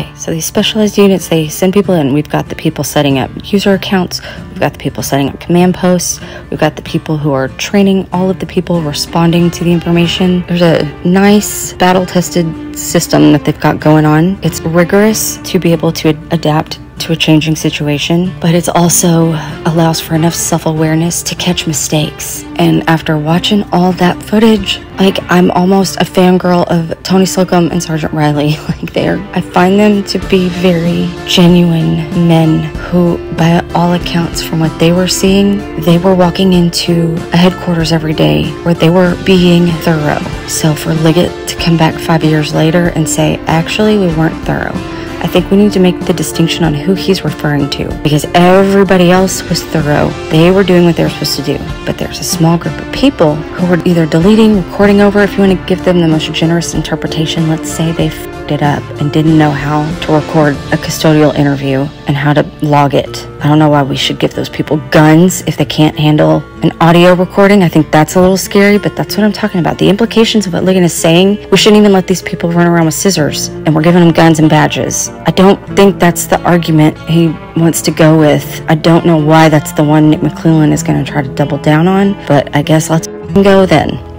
Okay, so these specialized units, they send people in. We've got the people setting up user accounts, we've got the people setting up command posts, we've got the people who are training all of the people responding to the information. There's a nice battle tested system that they've got going on. It's rigorous to be able to ad- adapt a changing situation, but it also allows for enough self awareness to catch mistakes. And after watching all that footage, like I'm almost a fangirl of Tony Slocum and Sergeant Riley. Like they're, I find them to be very genuine men who, by all accounts, from what they were seeing, they were walking into a headquarters every day where they were being thorough. So for Liggett to come back five years later and say, actually, we weren't thorough I think we need to make the distinction on who he's referring to because everybody else was thorough. They were doing what they were supposed to do. But there's a small group of people who were either deleting, recording over, if you want to give them the most generous interpretation, let's say they f***ed it up and didn't know how to record a custodial interview and how to log it. I don't know why we should give those people guns if they can't handle an audio recording. I think that's a little scary, but that's what I'm talking about. The implications of what Liggett is saying, we shouldn't even let these people run around with scissors and we're giving them guns and badges. I don't think that's the argument he wants to go with. I don't know why that's the one Nick McLeland is going to try to double down on, but I guess let's go then.